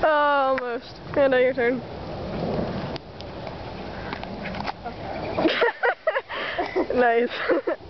Oh, almost. And now your turn. nice.